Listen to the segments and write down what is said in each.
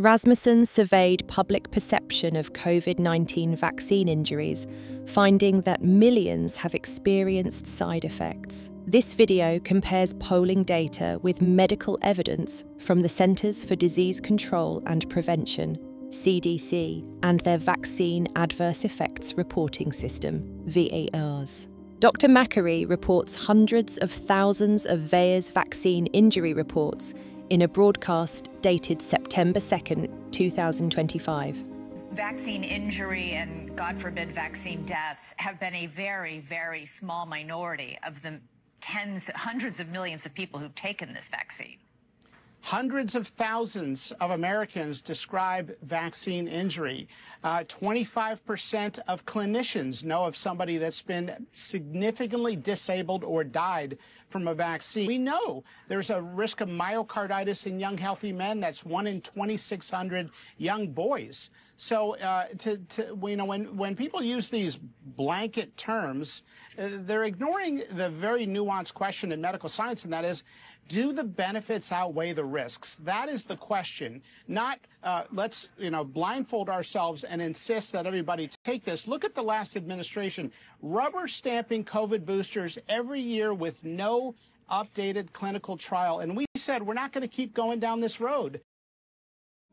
Rasmussen surveyed public perception of COVID 19 vaccine injuries, finding that millions have experienced side effects. This video compares polling data with medical evidence from the Centers for Disease Control and Prevention, CDC, and their Vaccine Adverse Effects Reporting System, VAERS. Dr. Makary reports hundreds of thousands of VAERS vaccine injury reports in a broadcast dated September 2nd, 2025. Vaccine injury and, God forbid, vaccine deaths have been a very, very small minority of the tens, hundreds of millions of people who've taken this vaccine. Hundreds of thousands of Americans describe vaccine injury. Uh, 25% of clinicians know of somebody that's been significantly disabled or died from a vaccine. We know there's a risk of myocarditis in young, healthy men. That's one in 2,600 young boys. So, uh, to, to, you know, when, when people use these blanket terms, uh, they're ignoring the very nuanced question in medical science, and that is, do the benefits outweigh the risks? That is the question. Not uh, let's you know blindfold ourselves and insist that everybody take this. Look at the last administration, rubber stamping COVID boosters every year with no updated clinical trial, and we said we're not going to keep going down this road.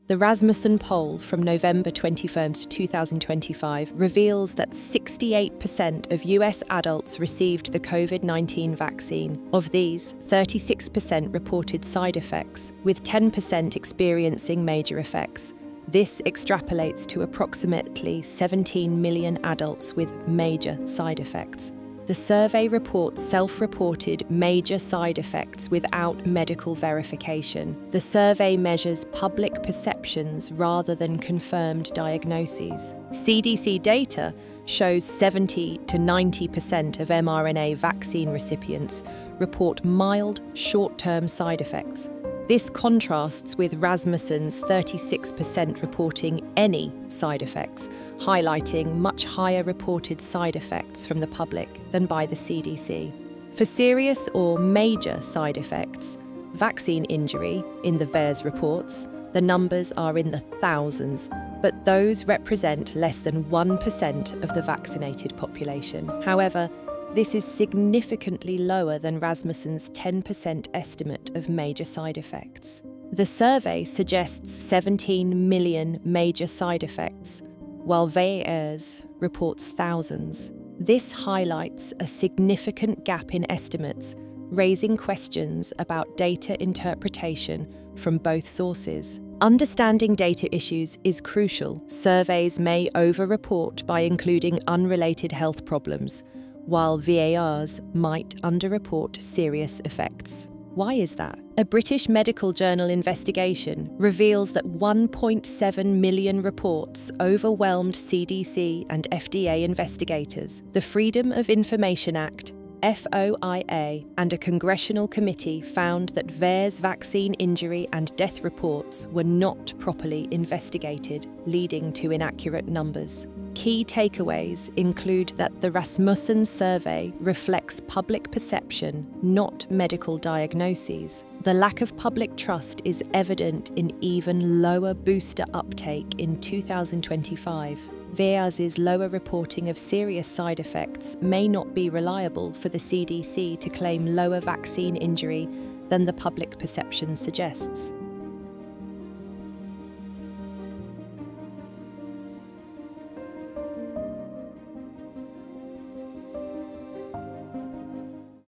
The Rasmussen poll from November 21, 2025 reveals that 68% of US adults received the COVID 19 vaccine. Of these, 36% reported side effects, with 10% experiencing major effects. This extrapolates to approximately 17 million adults with major side effects. The survey reports self reported major side effects without medical verification. The survey measures public perceptions rather than confirmed diagnoses. CDC data shows 70 to 90% of mRNA vaccine recipients report mild, short term side effects, this contrasts with Rasmussen's 36% reporting any side effects, highlighting much higher reported side effects from the public than by the CDC. For serious or major side effects, vaccine injury in the VAERS reports, the numbers are in the thousands, but those represent less than 1% of the vaccinated population. However, this is significantly lower than Rasmussen's 10% estimate of major side effects. The survey suggests 17 million major side effects, while VAERS reports thousands. This highlights a significant gap in estimates, raising questions about data interpretation from both sources. Understanding data issues is crucial. Surveys may over-report by including unrelated health problems, while VAERS might underreport serious effects. Why is that? A British medical journal investigation reveals that 1.7 million reports overwhelmed CDC and FDA investigators. The Freedom of Information Act FOIA and a congressional committee found that VAERS vaccine injury and death reports were not properly investigated, leading to inaccurate numbers. Key takeaways include that the Rasmussen survey reflects public perception, not medical diagnoses. The lack of public trust is evident in even lower booster uptake in 2025. VAERS's lower reporting of serious side effects may not be reliable for the CDC to claim lower vaccine injury than the public perception suggests.